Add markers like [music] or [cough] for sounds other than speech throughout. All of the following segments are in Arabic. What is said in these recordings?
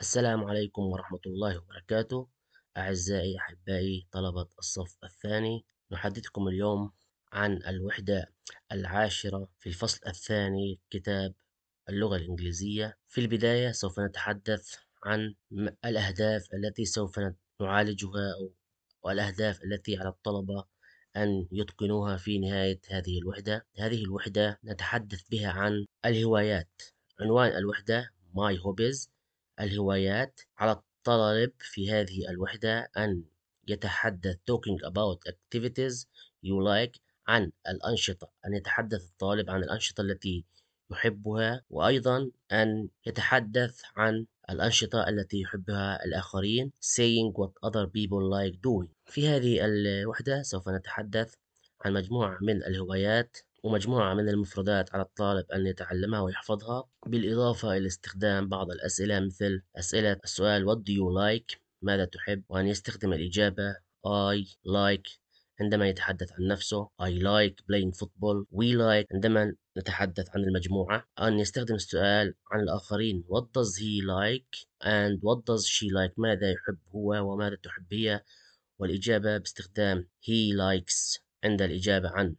السلام عليكم ورحمة الله وبركاته. أعزائي أحبائي طلبة الصف الثاني نحدثكم اليوم عن الوحدة العاشرة في الفصل الثاني كتاب اللغة الإنجليزية. في البداية سوف نتحدث عن الأهداف التي سوف نعالجها والأهداف التي على الطلبة أن يتقنوها في نهاية هذه الوحدة. هذه الوحدة نتحدث بها عن الهوايات. عنوان الوحدة My Hobbies. الهوايات على الطالب في هذه الوحدة أن يتحدث talking about activities you like عن الأنشطة أن يتحدث الطالب عن الأنشطة التي يحبها وأيضا أن يتحدث عن الأنشطة التي يحبها الآخرين saying what other people like doing. في هذه الوحدة سوف نتحدث عن مجموعة من الهوايات ومجموعة من المفردات على الطالب أن يتعلمها ويحفظها بالإضافة إلى استخدام بعض الأسئلة مثل أسئلة السؤال What do you like؟ ماذا تحب؟ وأن يستخدم الإجابة I like. عندما يتحدث عن نفسه I like playing football. We like. عندما نتحدث عن المجموعة أن يستخدم السؤال عن الآخرين What does he like? and what does she like? ماذا يحب هو وماذا تحب هي؟ والإجابة باستخدام he likes. عند الإجابة عن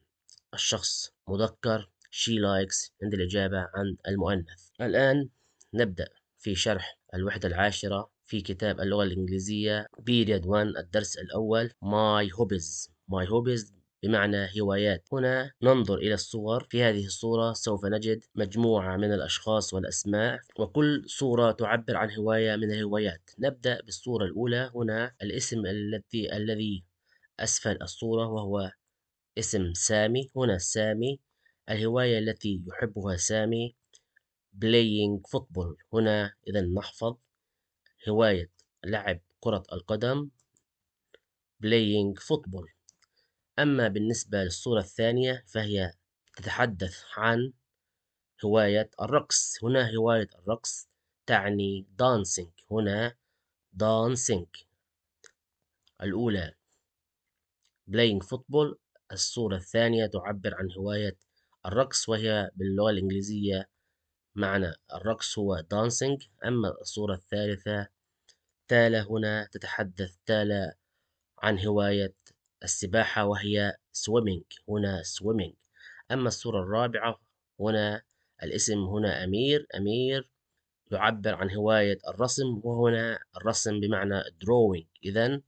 الشخص مذكر she likes عند الإجابة عن المؤنث. الآن نبدأ في شرح الوحدة العاشرة في كتاب اللغة الإنجليزية period 1 الدرس الأول my hobbies. My hobbies بمعنى هوايات. هنا ننظر إلى الصور. في هذه الصورة سوف نجد مجموعة من الأشخاص والأسماء وكل صورة تعبر عن هواية من الهوايات. نبدأ بالصورة الأولى. هنا الاسم الذي الذي أسفل الصورة وهو اسم سامي. هنا سامي الهواية التي يحبها سامي playing football. هنا إذا نحفظ هواية لعب كرة القدم playing football. أما بالنسبة للصورة الثانية فهي تتحدث عن هواية الرقص. هنا هواية الرقص تعني dancing. هنا dancing. الأولى playing football. الصورة الثانية تعبر عن هواية الرقص وهي باللغة الإنجليزية معنى الرقص هو dancing. أما الصورة الثالثة تالا هنا تتحدث تالا عن هواية السباحة وهي swimming. هنا swimming. أما الصورة الرابعة هنا الاسم هنا أمير. أمير يعبر عن هواية الرسم وهنا الرسم بمعنى drawing. إذا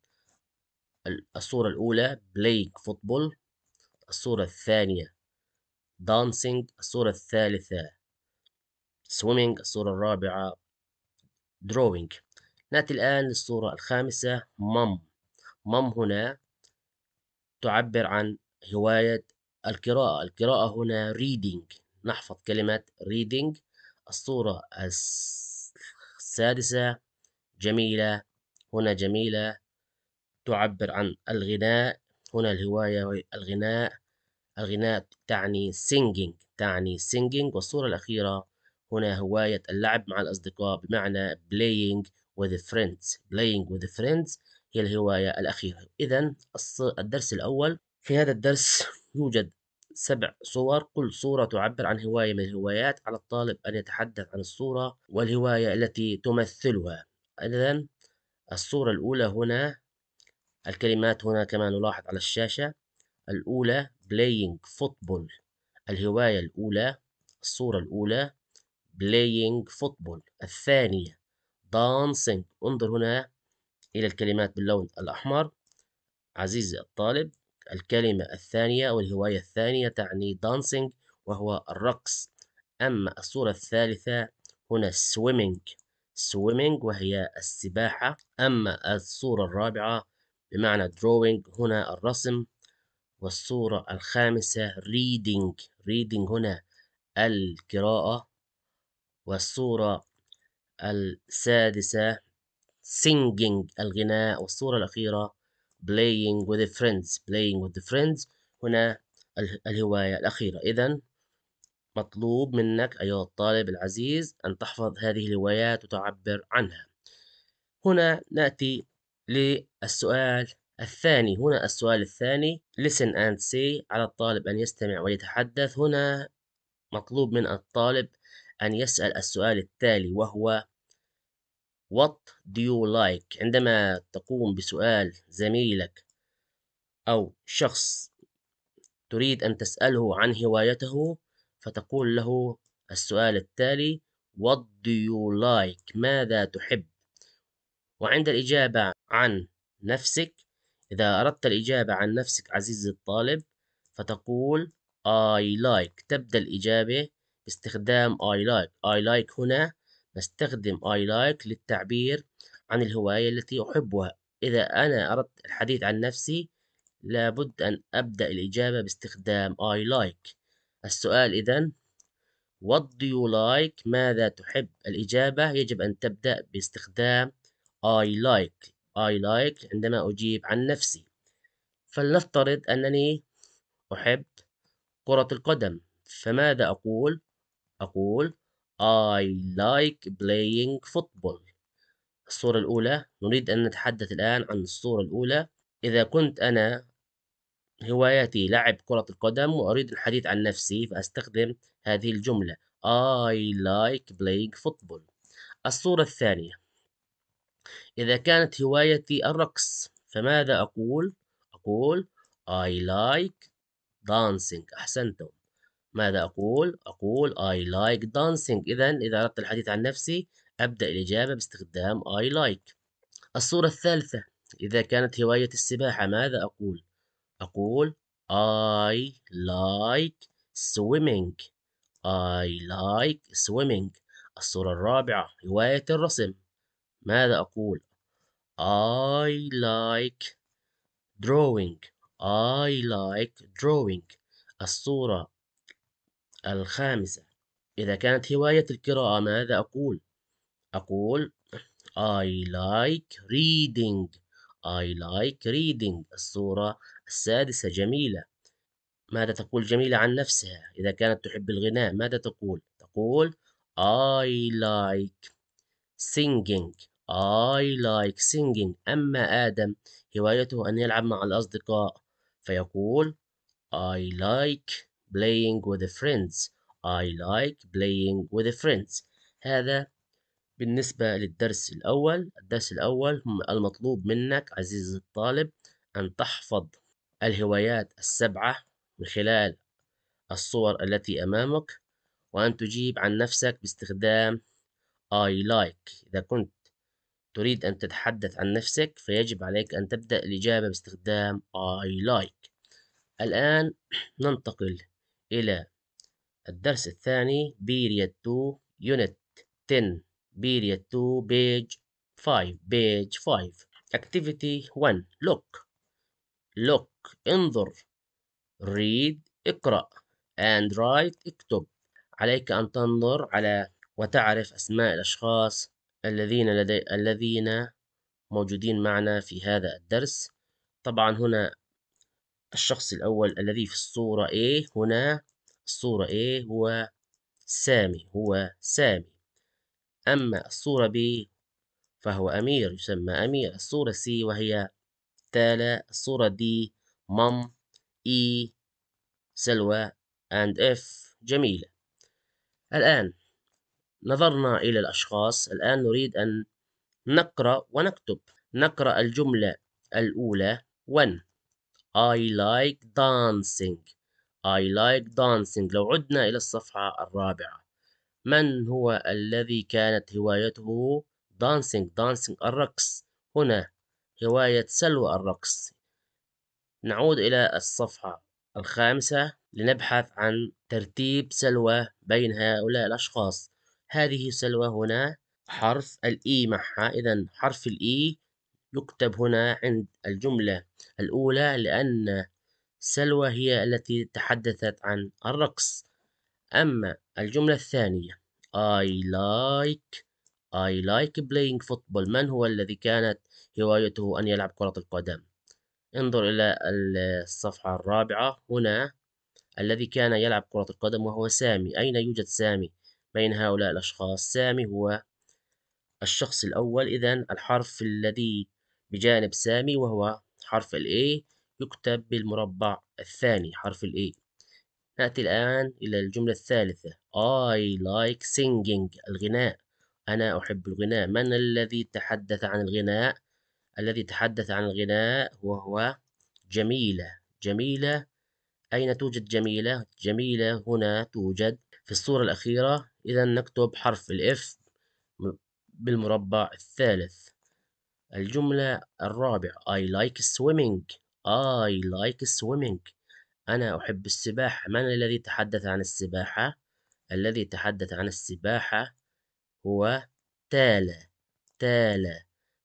الصورة الأولى playing football. الصورة الثانية. Dancing الصورة الثالثة. Swimming الصورة الرابعة. Drawing. نأتي الآن للصورة الخامسة. mom mom هنا تعبر عن هواية القراءة. القراءة هنا reading. نحفظ كلمة reading. الصورة السادسة جميلة. هنا جميلة. تعبر عن الغناء. هنا الهواية الغناء. الغناء تعني singing تعني singing والصورة الأخيرة هنا هواية اللعب مع الأصدقاء بمعنى playing with friends. playing with friends هي الهواية الأخيرة. إذا الدرس الأول. في هذا الدرس [laughs] يوجد سبع صور. كل صورة تعبر عن هواية من الهوايات. على الطالب أن يتحدث عن الصورة والهواية التي تمثلها. إذا الصورة الأولى هنا. الكلمات هنا كما نلاحظ على الشاشة. الأولى playing football. الهواية الأولى الصورة الأولى playing football. الثانية dancing. انظر هنا إلى الكلمات باللون الأحمر. عزيزي الطالب الكلمة الثانية أو الهواية الثانية تعني dancing وهو الرقص. أما الصورة الثالثة هنا swimming. swimming وهي السباحة. أما الصورة الرابعة بمعنى drawing هنا الرسم. والصورة الخامسة reading. reading هنا القراءة. والصورة السادسة singing الغناء. والصورة الأخيرة playing with friends. playing with friends هنا الهواية الأخيرة. إذا مطلوب منك أيها الطالب العزيز أن تحفظ هذه الهوايات وتعبر عنها. هنا نأتي للسؤال الثاني هنا السؤال الثاني. listen and say على الطالب أن يستمع ويتحدث. هنا مطلوب من الطالب أن يسأل السؤال التالي وهو what do you like عندما تقوم بسؤال زميلك أو شخص تريد أن تسأله عن هوايته فتقول له السؤال التالي what do you like ماذا تحب؟ وعند الإجابة عن نفسك إذا أردت الإجابة عن نفسك عزيزي الطالب فتقول I like. تبدأ الإجابة باستخدام I like. I like هنا نستخدم I like للتعبير عن الهواية التي أحبها. إذا أنا أردت الحديث عن نفسي لابد أن أبدأ الإجابة باستخدام I like. السؤال إذن What do you like؟ ماذا تحب؟ الإجابة يجب أن تبدأ باستخدام I like. I like عندما أجيب عن نفسي. فلنفترض أنني أحب كرة القدم. فماذا أقول؟ أقول I like playing football. الصورة الأولى نريد أن نتحدث الآن عن الصورة الأولى. إذا كنت أنا هوايتي لعب كرة القدم وأريد الحديث عن نفسي فأستخدم هذه الجملة. I like playing football. الصورة الثانية إذا كانت هوايتي الرقص فماذا أقول؟ أقول I like dancing. أحسنتم. ماذا أقول؟ أقول I like dancing. إذا إذا أردت الحديث عن نفسي أبدأ الإجابة باستخدام I like. الصورة الثالثة. إذا كانت هواية السباحة ماذا أقول؟ أقول I like swimming. I like swimming. الصورة الرابعة. هواية الرسم. ماذا أقول؟ I like drawing. I like drawing. الصورة الخامسة. إذا كانت هواية القراءة ماذا أقول؟ أقول I like reading. I like reading. الصورة السادسة جميلة. ماذا تقول جميلة عن نفسها؟ إذا كانت تحب الغناء ماذا تقول؟ تقول I like singing. I like singing. أما آدم هوايته أن يلعب مع الأصدقاء. فيقول I like playing with friends. I like playing with friends. هذا بالنسبة للدرس الأول. الدرس الأول المطلوب منك عزيزي الطالب أن تحفظ الهوايات السبعة من خلال الصور التي أمامك وأن تجيب عن نفسك باستخدام I like. إذا كنت تريد أن تتحدث عن نفسك فيجب عليك أن تبدأ الإجابة باستخدام I like. الآن [clears throat] ننتقل إلى الدرس الثاني period 2 unit 10 period 2 page 5 page 5 activity 1 look. Look انظر. Read اقرأ. And write اكتب. عليك أن تنظر على وتعرف أسماء الأشخاص. الذين لدي الذين موجودين معنا في هذا الدرس. طبعا هنا الشخص الأول الذي في الصورة A هنا الصورة A هو سامي هو سامي. أما الصورة B فهو أمير يسمى أمير. الصورة C وهي تالا. الصورة D مم E سلوى and F جميلة. الآن نظرنا إلى الأشخاص. الآن نريد أن نقرأ ونكتب. نقرأ الجملة الأولى. 1 I like dancing. I like dancing. لو عدنا إلى الصفحة الرابعة. من هو الذي كانت هوايته dancing dancing الرقص هنا هواية سلوى الرقص. نعود إلى الصفحة الخامسة لنبحث عن ترتيب سلوى بين هؤلاء الأشخاص. هذه سلوى هنا حرف الإي معها. إذا حرف الإي يكتب هنا عند الجملة الأولى لأن سلوى هي التي تحدثت عن الرقص. أما الجملة الثانية I like I like playing football. من هو الذي كانت هوايته أن يلعب كرة القدم؟ انظر إلى الصفحة الرابعة هنا. الذي كان يلعب كرة القدم وهو سامي. أين يوجد سامي؟ بين هؤلاء الأشخاص. سامي هو الشخص الأول. إذا الحرف الذي بجانب سامي وهو حرف ال A يكتب بالمربع الثاني حرف ال A. نأتي الآن إلى الجملة الثالثة. I like singing. الغناء. أنا أحب الغناء. من الذي تحدث عن الغناء؟ الذي تحدث عن الغناء وهو جميلة. جميلة. أين توجد جميلة؟ جميلة هنا توجد في الصورة الأخيرة إذا نكتب حرف الإف بالمربع الثالث. الجملة الرابعة I like swimming. I like swimming. أنا أحب السباحة. من الذي تحدث عن السباحة؟ الذي تحدث عن السباحة هو تالا تالا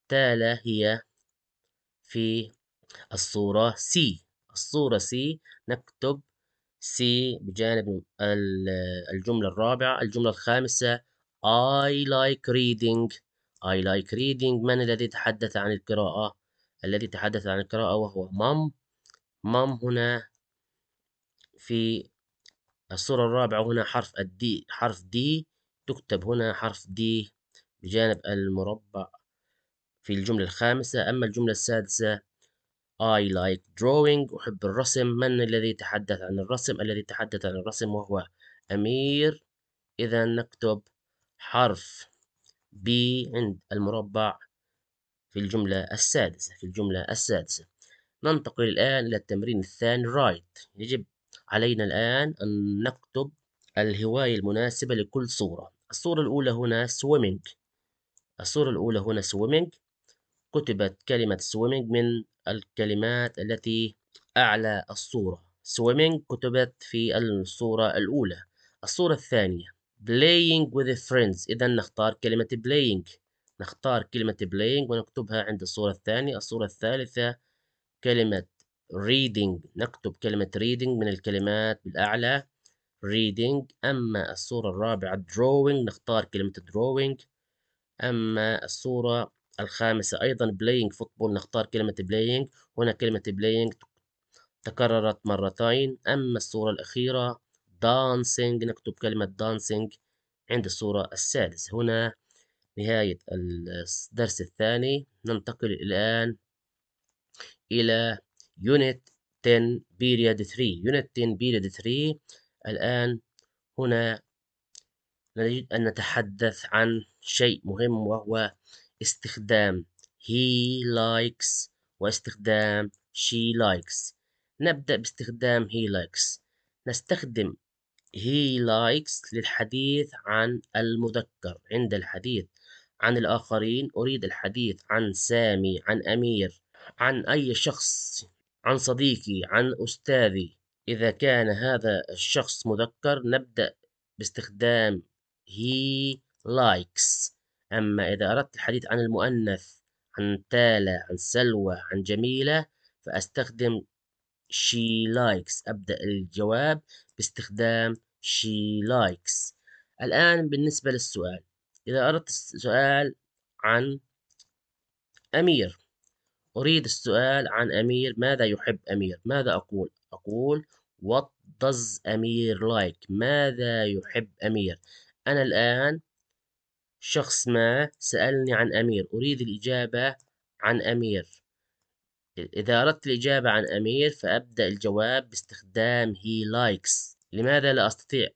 تالا هي في الصورة سي الصورة سي نكتب سي بجانب الجملة الرابعة الجملة الخامسة I like reading. I like reading. من الذي تحدث عن القراءة؟ الذي تحدث عن القراءة وهو مام مام هنا في الصورة الرابعة هنا حرف الدي حرف دي تكتب هنا حرف دي بجانب المربع في الجملة الخامسة. أما الجملة السادسة I like drawing أحب الرسم. من الذي يتحدث عن الرسم؟ الذي يتحدث عن الرسم وهو أمير. إذا نكتب حرف B عند المربع في الجملة السادسة في الجملة السادسة. ننتقل الآن إلى التمرين الثاني right. يجب علينا الآن أن نكتب الهواية المناسبة لكل صورة. الصورة الأولى هنا swimming. الصورة الأولى هنا swimming. كتبت كلمة swimming من الكلمات التي أعلى الصورة. swimming كتبت في الصورة الأولى. الصورة الثانية. playing with friends. إذا نختار كلمة playing. نختار كلمة playing ونكتبها عند الصورة الثانية. الصورة الثالثة كلمة reading. نكتب كلمة reading من الكلمات بالأعلى reading. أما الصورة الرابعة drawing. نختار كلمة drawing. أما الصورة الخامسة أيضا playing football نختار كلمة playing. هنا كلمة playing تكررت مرتين. أما الصورة الأخيرة dancing نكتب كلمة dancing عند الصورة السادسة. هنا نهاية الدرس الثاني. ننتقل الآن إلى Unit 10 Period 3 Unit 10 Period 3 الآن هنا نريد أن نتحدث عن شيء مهم وهو استخدام he likes واستخدام she likes. نبدأ باستخدام he likes. نستخدم he likes للحديث عن المذكر. عند الحديث عن الآخرين أريد الحديث عن سامي عن أمير عن أي شخص عن صديقي عن أستاذي. إذا كان هذا الشخص مذكر نبدأ باستخدام he likes. أما إذا أردت الحديث عن المؤنث عن تالا عن سلوى عن جميلة فأستخدم she likes أبدأ الجواب باستخدام she likes. الآن بالنسبة للسؤال إذا أردت السؤال عن أمير أريد السؤال عن أمير ماذا يحب أمير؟ ماذا أقول؟ أقول what does أمير like ماذا يحب أمير؟ أنا الآن شخص ما سألني عن أمير أريد الإجابة عن أمير. إذا أردت الإجابة عن أمير فأبدأ الجواب باستخدام he likes. لماذا لا أستطيع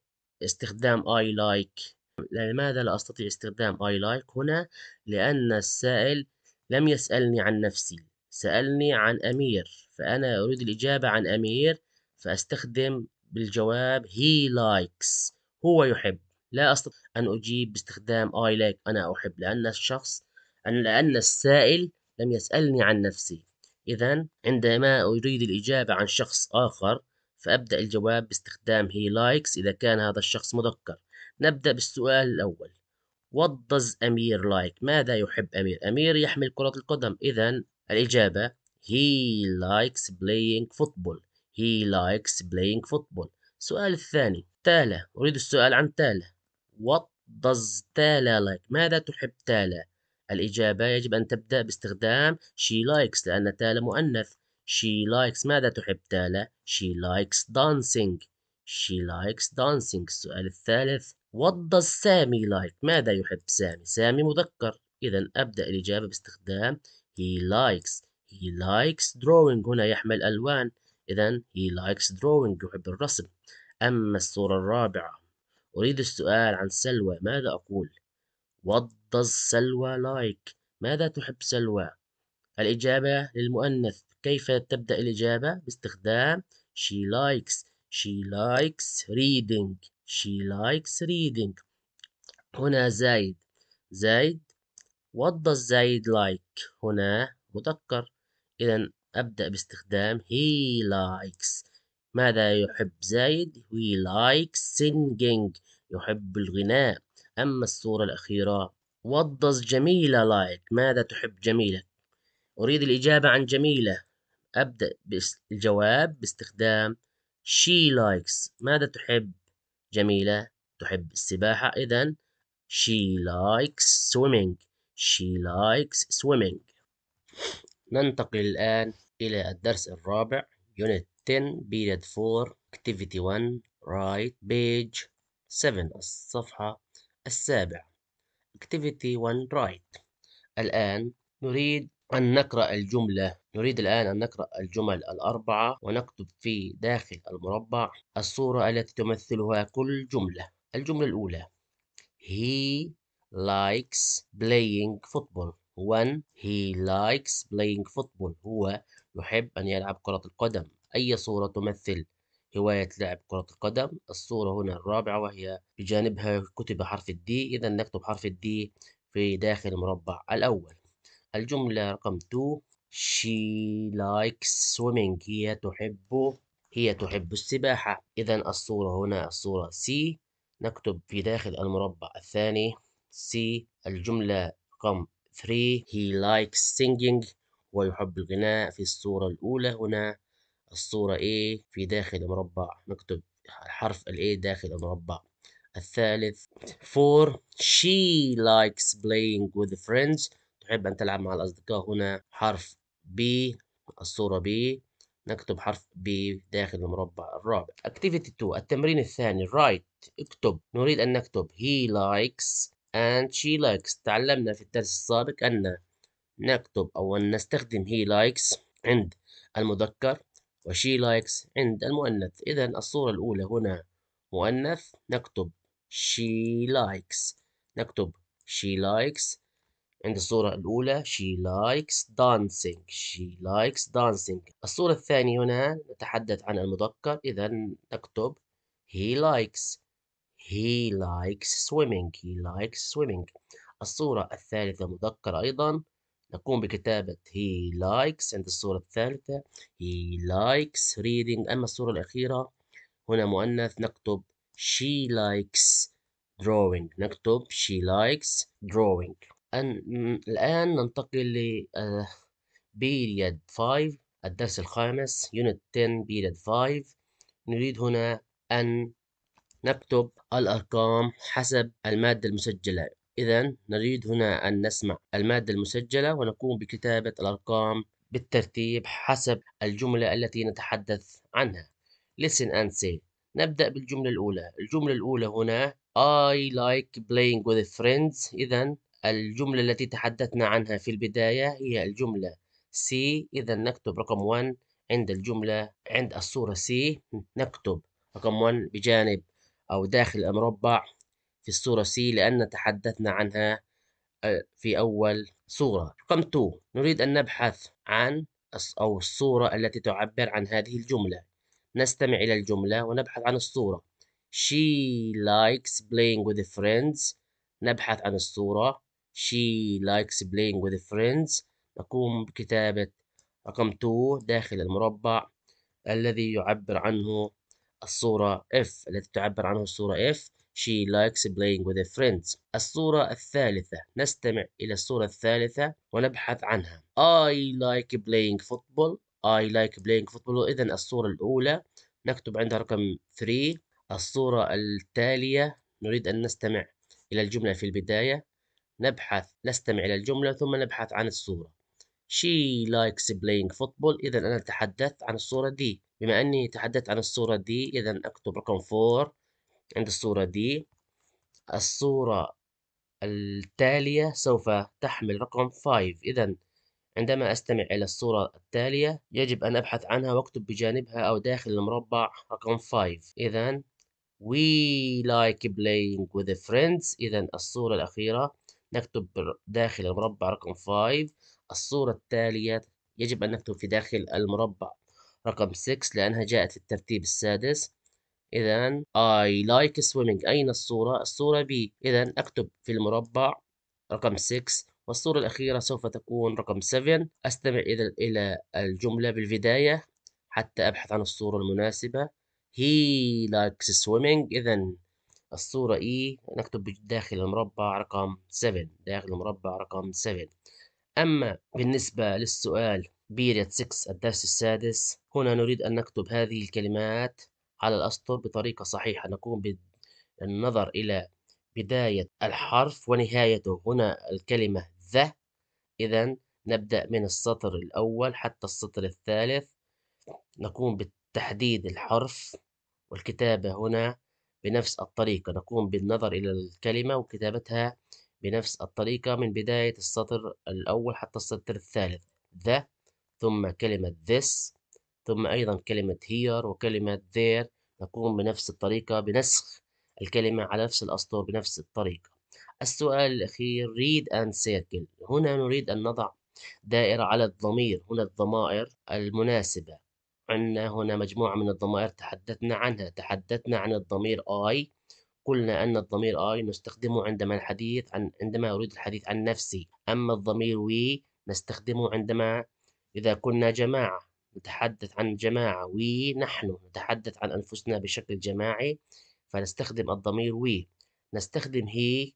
استخدام I like لماذا لا أستطيع استخدام I like هنا لأن السائل لم يسألني عن نفسي سألني عن أمير. فأنا أريد الإجابة عن أمير فأستخدم بالجواب he likes. هو يحب. لا أستطيع أن أجيب باستخدام I like أنا أحب لأن الشخص أن لأن السائل لم يسألني عن نفسي. إذا عندما أريد الإجابة عن شخص آخر فأبدأ الجواب باستخدام he likes إذا كان هذا الشخص مذكر. نبدأ بالسؤال الأول. What does أمير like ماذا يحب أمير؟ أمير يحمل كرة القدم. إذا الإجابة He likes playing football. He likes playing football. السؤال الثاني تالا أريد السؤال عن تالا What does تالا like? ماذا تحب تالا الإجابة يجب أن تبدأ باستخدام she likes لأن تالا مؤنث. She likes ماذا تحب تالا she likes dancing. She likes dancing. السؤال الثالث what does سامي like ماذا يحب سامي سامي مذكر. إذا أبدأ الإجابة باستخدام he likes. He likes drawing. هنا يحمل ألوان. إذا he likes drawing يحب الرسم. أما الصورة الرابعة أريد السؤال عن سلوى ماذا أقول؟ does سلوى like. ماذا تحب سلوى؟ الإجابة للمؤنث. كيف تبدأ الإجابة؟ باستخدام she likes. she likes reading. she likes reading. هنا زايد. زايد. what does زايد like. هنا مذكر. إذا أبدأ باستخدام he likes. ماذا يحب زايد؟ He likes singing. يحب الغناء. أما الصورة الأخيرة what does جميلة like? ماذا تحب جميلة؟ أريد الإجابة عن جميلة. أبدأ بالجواب باستخدام she likes. ماذا تحب جميلة؟ تحب السباحة. إذا she likes swimming. She likes swimming. ننتقل الآن إلى الدرس الرابع Unit 10 Period 4 Activity 1 Write Page 7 الصفحة السابعة. Activity 1 Write الآن نريد أن نقرأ الجملة. نريد الآن أن نقرأ الجمل الأربعة ونكتب في داخل المربع الصورة التي تمثلها كل جملة. الجملة الأولى. He likes playing football. 1 He likes playing football. هو يحب أن يلعب كرة القدم. أي صورة تمثل هواية لعب كرة القدم. الصورة هنا الرابعة وهي بجانبها كتب حرف الدي. إذا نكتب حرف الدي في داخل المربع الأول. الجملة رقم 2 She likes swimming. هي تحب هي تحب السباحة. إذا الصورة هنا الصورة C. نكتب في داخل المربع الثاني C. الجملة رقم 3 He likes singing. ويحب الغناء في الصورة الأولى. هنا الصورة A في داخل المربع نكتب حرف ال A داخل المربع. الثالث 4 She likes playing with friends. تحب أن تلعب مع الأصدقاء هنا حرف B الصورة B. نكتب حرف B داخل المربع الرابع. Activity 2 التمرين الثاني write اكتب. نريد أن نكتب he likes and she likes. تعلمنا في الدرس السابق أن نكتب أو أن نستخدم he likes عند المذكر. و she likes عند المؤنث. إذا الصورة الأولى هنا مؤنث نكتب she likes نكتب she likes عند الصورة الأولى she likes dancing she likes dancing الصورة الثانية هنا نتحدث عن المذكر. إذا نكتب he likes. He likes swimming. He likes swimming. الصورة الثالثة مذكر أيضا. نقوم بكتابة he likes عند الصورة الثالثة. He likes reading. أما الصورة الأخيرة هنا مؤنث نكتب she likes drawing. نكتب she likes drawing. الآن ننتقل ل بيريد 5 الدرس الخامس يونت 10 بيريد 5 نريد هنا أن نكتب الأرقام حسب المادة المسجلة. إذا نريد هنا أن نسمع المادة المسجلة ونقوم بكتابة الأرقام بالترتيب حسب الجملة التي نتحدث عنها. Listen and say نبدأ بالجملة الأولى. الجملة الأولى هنا I like playing with friends. إذا الجملة التي تحدثنا عنها في البداية هي الجملة C. إذا نكتب رقم 1 عند الجملة عند الصورة C. نكتب رقم 1 بجانب أو داخل المربع الصورة C لأن تحدثنا عنها آه، في أول صورة. رقم 2 نريد أن نبحث عن أو الصورة التي تعبر عن هذه الجملة. نستمع إلى الجملة ونبحث عن الصورة. She likes playing with friends. نبحث عن الصورة. She likes playing with friends. نقوم بكتابة رقم 2 داخل المربع الذي يعبر عنه الصورة F التي تعبر عنه الصورة F. She likes playing with friends. الصورة الثالثة. نستمع إلى الصورة الثالثة ونبحث عنها. I like playing football. I like playing football. إذا الصورة الأولى نكتب عندها رقم 3 الصورة التالية نريد أن نستمع إلى الجملة في البداية. نبحث. نستمع إلى الجملة ثم نبحث عن الصورة. She likes playing football. إذا أنا تحدثت عن الصورة دي بما أني تحدثت عن الصورة دي إذا أكتب رقم 4 عند الصورة دي. الصورة التالية سوف تحمل رقم 5 إذا عندما أستمع إلى الصورة التالية يجب أن أبحث عنها وأكتب بجانبها أو داخل المربع رقم 5 إذا We like playing with friends. إذا الصورة الأخيرة نكتب داخل المربع رقم 5 الصورة التالية يجب أن نكتب في داخل المربع رقم 6 لأنها جاءت في الترتيب السادس. إذا I like swimming. أين الصورة؟ الصورة B. إذا أكتب في المربع رقم 6 والصورة الأخيرة سوف تكون رقم 7 أستمع إلى إلى الجملة بالبداية حتى أبحث عن الصورة المناسبة. He likes swimming. إذا الصورة E. نكتب داخل المربع رقم 7 داخل المربع رقم 7 أما بالنسبة للسؤال period 6 الدرس السادس هنا نريد أن نكتب هذه الكلمات. على الأسطر بطريقة صحيحة. نقوم بالنظر إلى بداية الحرف ونهايته. هنا الكلمة ذا إذا نبدأ من السطر الأول حتى السطر الثالث. نقوم بتحديد الحرف والكتابة هنا بنفس الطريقة. نقوم بالنظر إلى الكلمة وكتابتها بنفس الطريقة من بداية السطر الأول حتى السطر الثالث. ذا ثم كلمة this. ثم أيضا كلمة here وكلمة there نقوم بنفس الطريقة بنسخ الكلمة على نفس الأسطر بنفس الطريقة. السؤال الأخير read and circle. هنا نريد أن نضع دائرة على الضمير هنا الضمائر المناسبة. عندنا هنا مجموعة من الضمائر تحدثنا عنها تحدثنا عن الضمير I. قلنا أن الضمير I نستخدمه عندما الحديث عن عندما أريد الحديث عن نفسي. أما الضمير we نستخدمه عندما إذا كنا جماعة. نتحدث عن جماعة we نحن نتحدث عن أنفسنا بشكل جماعي فنستخدم الضمير we. نستخدم he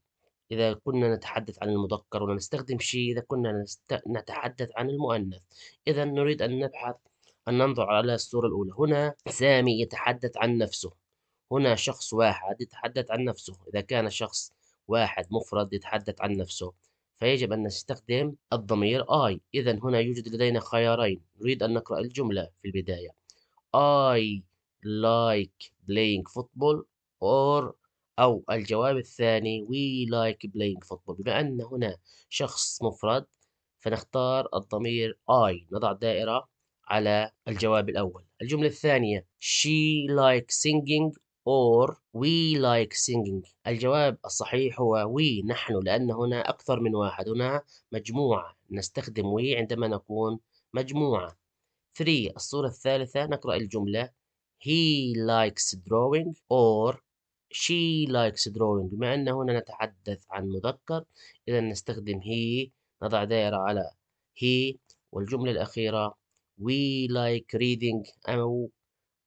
إذا كنا نتحدث عن المذكر ونستخدم she إذا كنا نست... نتحدث عن المؤنث. إذا نريد أن نبحث أن ننظر على الصورة الأولى. هنا سامي يتحدث عن نفسه. هنا شخص واحد يتحدث عن نفسه. إذا كان شخص واحد مفرد يتحدث عن نفسه. فيجب أن نستخدم الضمير I. إذا هنا يوجد لدينا خيارين. نريد أن نقرأ الجملة في البداية. I like playing football or أو الجواب الثاني we like playing football. بما أن هنا شخص مفرد فنختار الضمير I. نضع دائرة على الجواب الأول. الجملة الثانية. She likes singing or we like singing. الجواب الصحيح هو we نحن لأن هنا أكثر من واحد. هنا مجموعة نستخدم we عندما نكون مجموعة. 3 الصورة الثالثة نقرأ الجملة. He likes drawing or she likes drawing. بما أن هنا نتحدث عن مذكر إذا نستخدم he نضع دائرة على he والجملة الأخيرة we like reading أو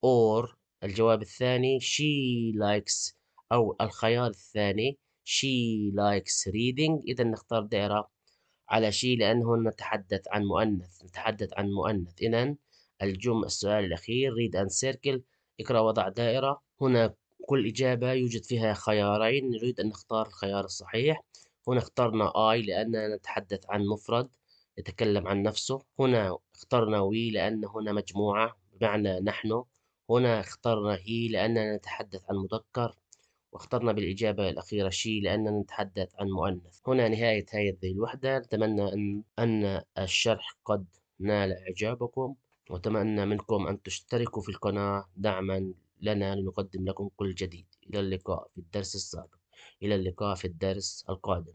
or الجواب الثاني she likes أو الخيار الثاني she likes reading. إذا نختار دائرة على شي لأنه نتحدث عن مؤنث نتحدث عن مؤنث. إذا الجمل السؤال الأخير read and circle. اقرأ وضع دائرة. هنا كل إجابة يوجد فيها خيارين. نريد أن نختار الخيار الصحيح. هنا اخترنا I لأننا نتحدث عن مفرد يتكلم عن نفسه. هنا اخترنا we لأن هنا مجموعة بمعنى نحن. هنا اخترنا هي لأننا نتحدث عن مذكر واخترنا بالإجابة الأخيرة شي لأننا نتحدث عن مؤنث. هنا نهاية هذه الوحدة. نتمنى أن, أن الشرح قد نال إعجابكم وأتمنى منكم أن تشتركوا في القناة. دعما لنا لنقدم لكم كل جديد. إلى اللقاء في الدرس السابق. إلى اللقاء في الدرس القادم.